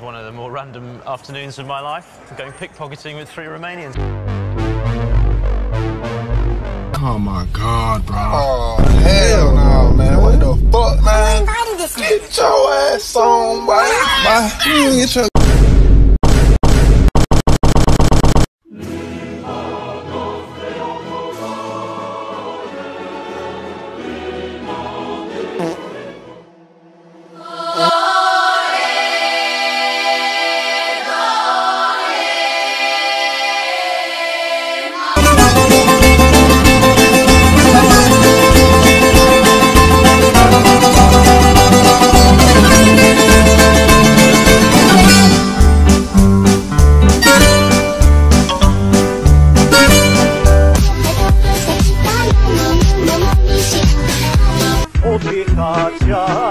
One of the more random afternoons of my life, I'm going pickpocketing with three Romanians. Oh my god, bro. Oh, hell no, man. What the fuck, man? Get your ass on, boy. Bye. Mm-hmm. 为大家。